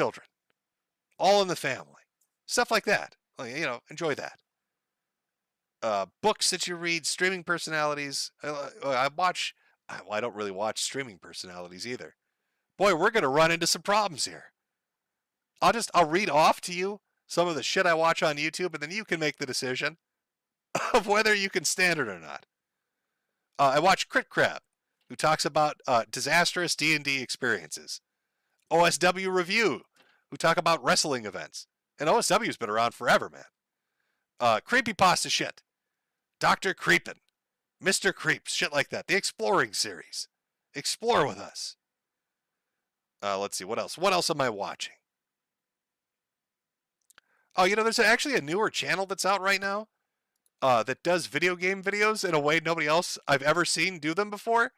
children, all in the family, stuff like that. Like, you know, enjoy that. Uh, books that you read, streaming personalities. I, I watch. Well, I don't really watch streaming personalities either. Boy, we're gonna run into some problems here. I'll just I'll read off to you some of the shit I watch on YouTube, and then you can make the decision of whether you can stand it or not. Uh, I watch Crit Crab, who talks about uh, disastrous D&D experiences. OSW Review, who talk about wrestling events. And OSW's been around forever, man. Uh, creepy pasta shit. Dr. Creepen. Mr. Creeps, shit like that. The Exploring series. Explore with us. Uh, let's see, what else? What else am I watching? Oh, you know, there's actually a newer channel that's out right now uh, that does video game videos in a way nobody else I've ever seen do them before.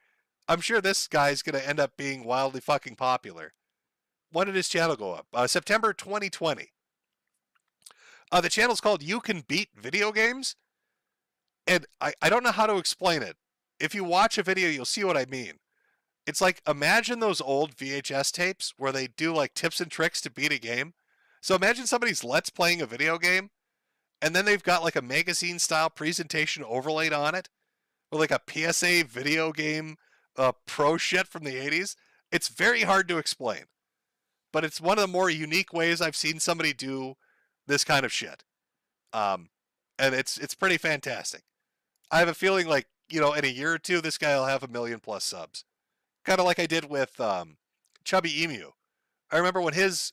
I'm sure this guy's going to end up being wildly fucking popular. When did his channel go up? Uh, September 2020. Uh, the channel's called You Can Beat Video Games. And I, I don't know how to explain it. If you watch a video, you'll see what I mean. It's like imagine those old VHS tapes where they do like tips and tricks to beat a game. So imagine somebody's let's playing a video game and then they've got like a magazine style presentation overlaid on it with like a PSA video game uh, pro shit from the 80s. It's very hard to explain, but it's one of the more unique ways I've seen somebody do this kind of shit. Um, and it's it's pretty fantastic. I have a feeling like you know in a year or two this guy will have a million plus subs, kind of like I did with um, Chubby Emu. I remember when his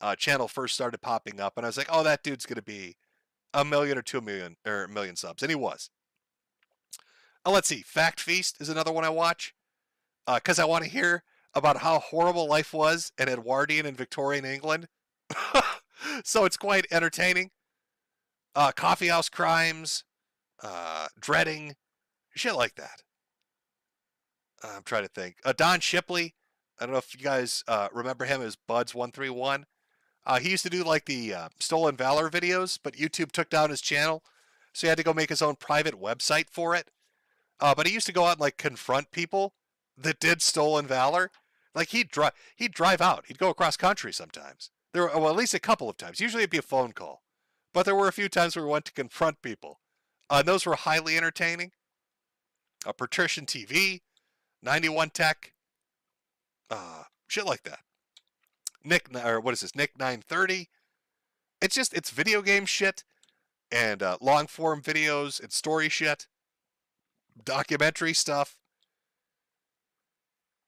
uh, channel first started popping up, and I was like, oh, that dude's gonna be a million or two million or a million subs, and he was. Uh, let's see, Fact Feast is another one I watch because uh, I want to hear about how horrible life was in Edwardian and Victorian England. so it's quite entertaining. Uh, coffee house crimes, uh, dreading, shit like that. I'm trying to think. Uh, Don Shipley. I don't know if you guys uh, remember him as Buds one three one. Uh, he used to do like the uh, Stolen Valor videos, but YouTube took down his channel, so he had to go make his own private website for it. Uh, but he used to go out and like confront people that did Stolen Valor. Like he'd drive, he'd drive out. He'd go across country sometimes. There were well, at least a couple of times. Usually it'd be a phone call, but there were a few times where we went to confront people. Uh, and those were highly entertaining. Uh, Patrician TV, 91 Tech, uh, shit like that. Nick or what is this? Nick 930. It's just it's video game shit and uh, long form videos and story shit, documentary stuff.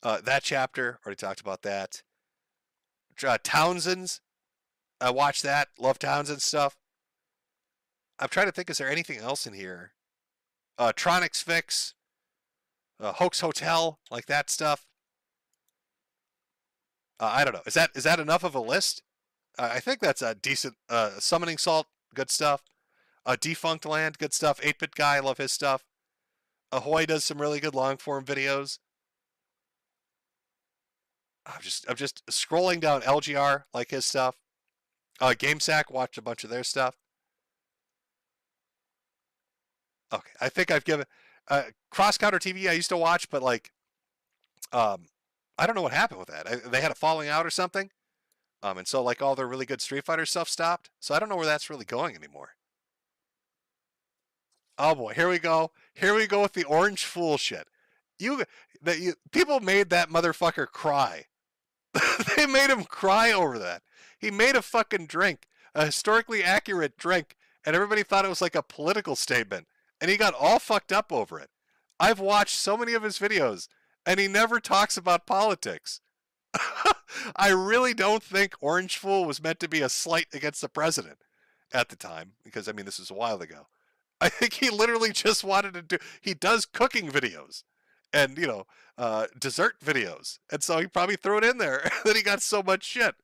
Uh, that chapter already talked about that. Uh, Townsend's, I watched that. Love Townsend stuff. I'm trying to think. Is there anything else in here? Uh, Tronics Fix, uh, Hoax Hotel, like that stuff. Uh, I don't know. Is that is that enough of a list? Uh, I think that's a decent. Uh, Summoning Salt, good stuff. Uh, Defunct Land, good stuff. 8-Bit Guy, love his stuff. Ahoy does some really good long form videos. I'm just I'm just scrolling down LGR, like his stuff. Uh, GameSack, watched a bunch of their stuff. Okay, I think I've given uh, Cross Counter TV. I used to watch, but like, um, I don't know what happened with that. I, they had a falling out or something. Um, and so like all their really good Street Fighter stuff stopped. So I don't know where that's really going anymore. Oh boy, here we go. Here we go with the Orange Fool shit. You, that you people made that motherfucker cry. they made him cry over that. He made a fucking drink, a historically accurate drink, and everybody thought it was like a political statement, and he got all fucked up over it. I've watched so many of his videos and he never talks about politics. I really don't think Orange Fool was meant to be a slight against the president at the time, because I mean, this is a while ago. I think he literally just wanted to do, he does cooking videos and, you know, uh, dessert videos. And so he probably threw it in there. then he got so much shit.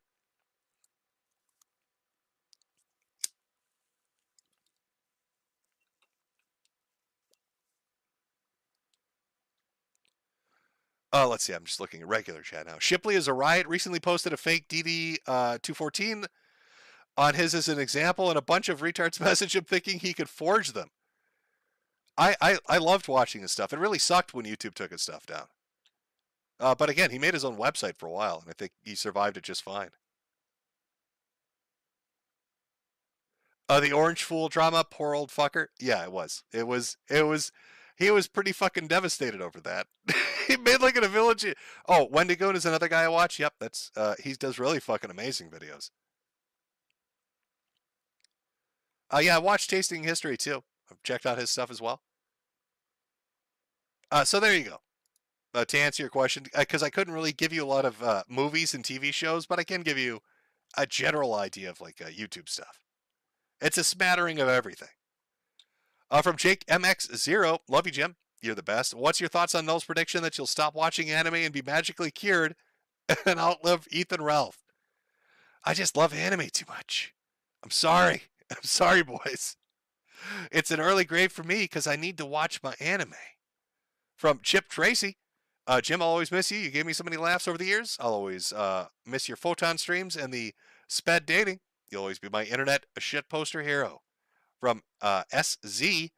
Oh, let's see. I'm just looking at regular chat now. Shipley is a riot. Recently posted a fake DD uh, 214 on his as an example, and a bunch of retards message him thinking he could forge them. I, I, I loved watching his stuff. It really sucked when YouTube took his stuff down. Uh, but again, he made his own website for a while, and I think he survived it just fine. Uh, the Orange Fool drama, poor old fucker. Yeah, it was. It was. It was. He was pretty fucking devastated over that. he made like in a village. Eh, oh, Wendigoon is another guy I watch. Yep, that's. Uh, he does really fucking amazing videos. Uh, yeah, I watched Tasting History too. I've checked out his stuff as well. Uh, so there you go. Uh, to answer your question, because I couldn't really give you a lot of uh, movies and TV shows, but I can give you a general idea of like uh, YouTube stuff. It's a smattering of everything. Uh, from Jake MX0, love you, Jim. You're the best. What's your thoughts on Null's prediction that you'll stop watching anime and be magically cured and outlive Ethan Ralph? I just love anime too much. I'm sorry. I'm sorry, boys. It's an early grave for me because I need to watch my anime. From Chip Tracy, uh, Jim, I'll always miss you. You gave me so many laughs over the years. I'll always uh, miss your photon streams and the sped dating. You'll always be my internet shit poster hero. From uh, SZ,